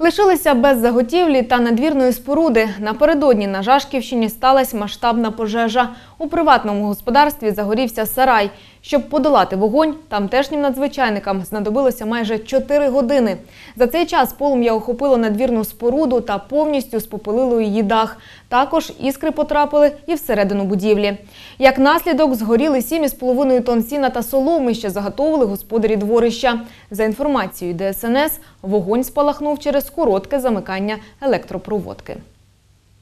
Лишилися без заготівлі та надвірної споруди. Напередодні на Жашківщині сталася масштабна пожежа. У приватному господарстві загорівся сарай. Щоб подолати вогонь, тамтешнім надзвичайникам знадобилося майже 4 години. За цей час полум'я охопило надвірну споруду та повністю спопилило її дах. Також іскри потрапили і всередину будівлі. Як наслідок, згоріли 7,5 тонн сіна та соломи, що заготовили господарі дворища. За інформацією ДСНС, вогонь спалахнув через коротке замикання електропроводки.